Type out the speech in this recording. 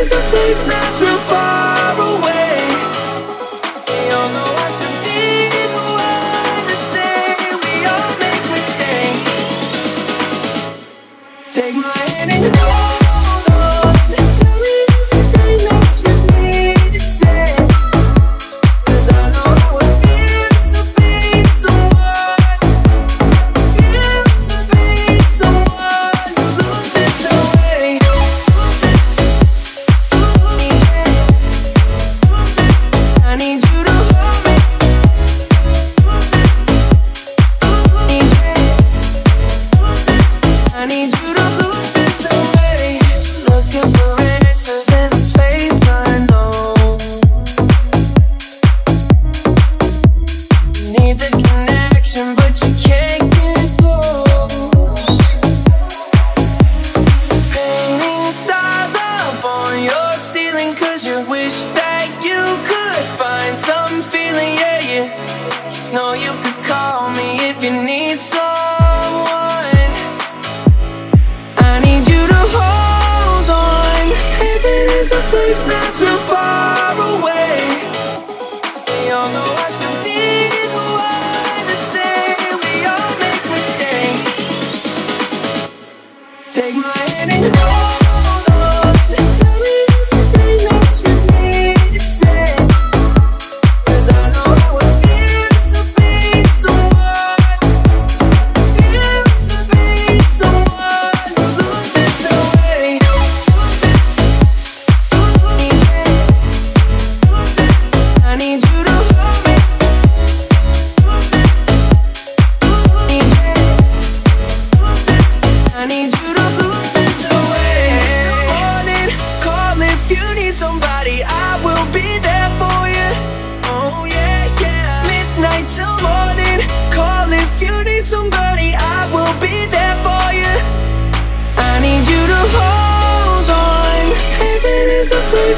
is a place not too far. you could call me if you need someone. I need you to hold on. Heaven is a place not too far away. The We all make mistakes. Take my hand and hold